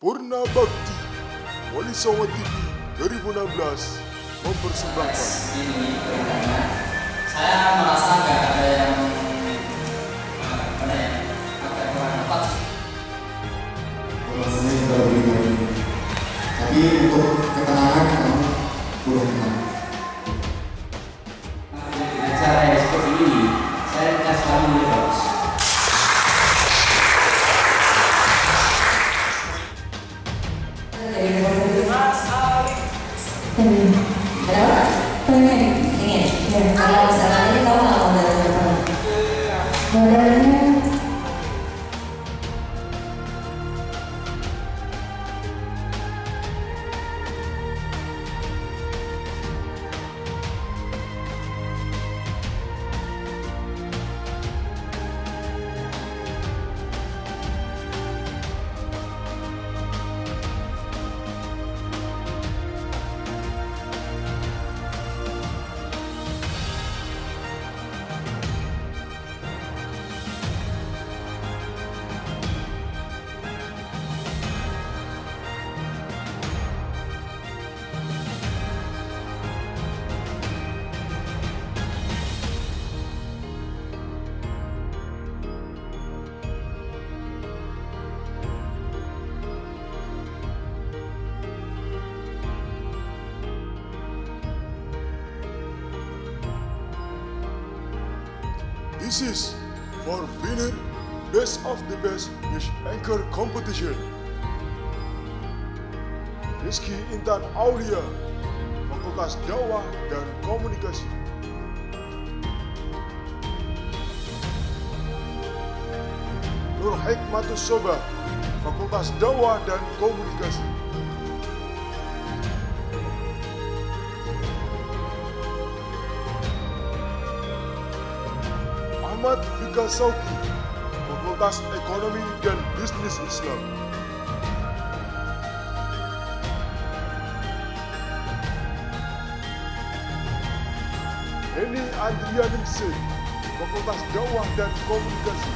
Purna Bakti Wali Songo TV 2016 mempersembahkan. Ini beritanya saya merasa nggak ada yang eh, apa ya agak kurang tepat Tapi untuk ketenangan kamu belum tenang. Ada apa? Pengen. Pengen. Ya. Kalau misalkan ini kamu nggak mau siapa? Modalnya This is for winner Best of the Best Wish Anchor Competition. Rizky Intan Aulia Fakultas Dakwah dan Komunikasi. Nur Hikmatus Soba. Fakultas Dakwah dan Komunikasi Muhammad Fikar Sauki for ekonomi dan and Islam. Ini Adrianik Singh for Global dan Komunikasi.